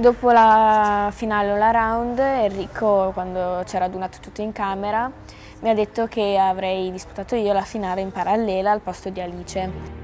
Dopo la finale all round, Enrico, quando ci ha radunato tutto in camera, mi ha detto che avrei disputato io la finale in parallela al posto di Alice.